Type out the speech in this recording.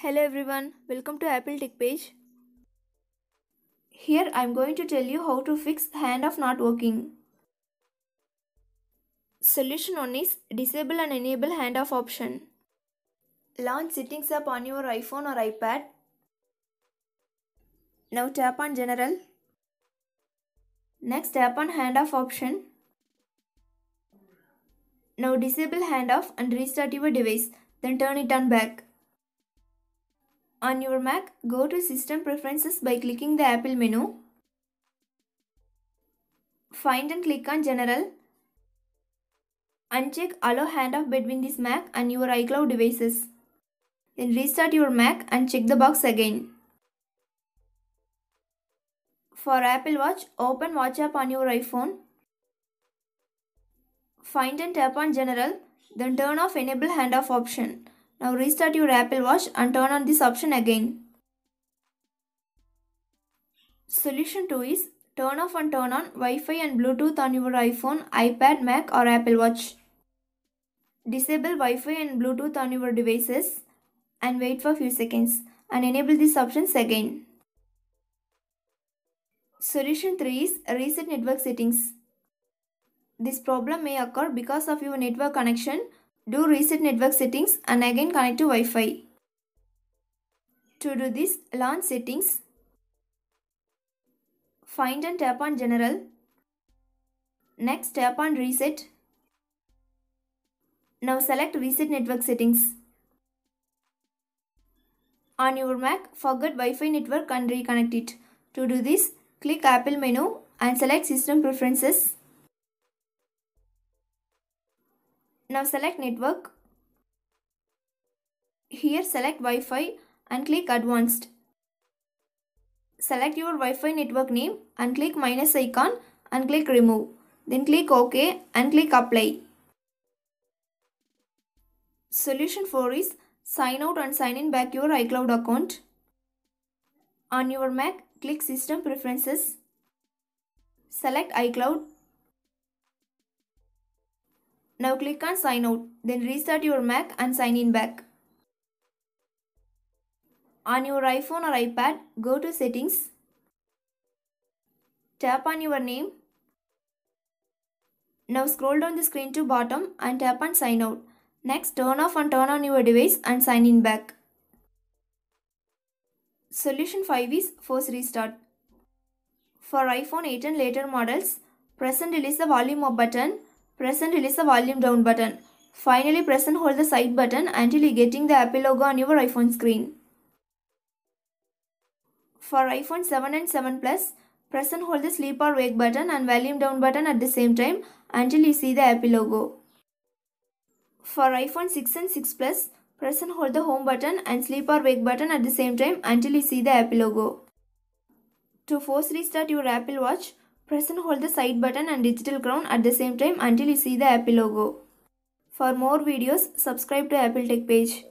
Hello everyone, welcome to Apple TechPage. Here I am going to tell you how to fix handoff not working. Solution 1 is disable and enable handoff option. Launch settings app on your iPhone or iPad. Now tap on general. Next tap on handoff option. Now disable handoff and restart your device, then turn it on back. On your Mac, go to System Preferences by clicking the Apple menu. Find and click on General. Uncheck Allow handoff between this Mac and your iCloud devices. Then restart your Mac and check the box again. For Apple Watch, open Watch app on your iPhone. Find and tap on General, then turn off Enable handoff option. Now restart your Apple Watch and turn on this option again. Solution 2 is turn off and turn on Wi-Fi and Bluetooth on your iPhone, iPad, Mac or Apple Watch. Disable Wi-Fi and Bluetooth on your devices and wait for few seconds and enable these options again. Solution 3 is reset network settings. This problem may occur because of your network connection. Do reset network settings and again connect to Wi-Fi. To do this, launch settings. Find and tap on general. Next tap on reset. Now select reset network settings. On your Mac, forget Wi-Fi network and reconnect it. To do this, click Apple menu and select System Preferences. Now select network. Here select Wi-Fi and click advanced. Select your Wi-Fi network name and click minus icon and click remove. Then click OK and click apply. Solution 4 is sign out and sign in back your iCloud account. On your Mac, click system preferences. Select iCloud now click on sign out, then restart your Mac and sign in back. On your iPhone or iPad, go to settings. Tap on your name. Now scroll down the screen to bottom and tap on sign out. Next turn off and turn on your device and sign in back. Solution 5 is force restart. For iPhone 8 and later models, press and release the volume up button Press and release the volume down button. Finally, press and hold the side button until you getting the Apple logo on your iPhone screen. For iPhone 7 and 7 Plus, press and hold the sleep or wake button and volume down button at the same time until you see the Apple logo. For iPhone 6 and 6 Plus, press and hold the home button and sleep or wake button at the same time until you see the Apple logo. To force restart your Apple Watch, Press and hold the side button and digital crown at the same time until you see the Apple logo. For more videos, subscribe to Apple TechPage.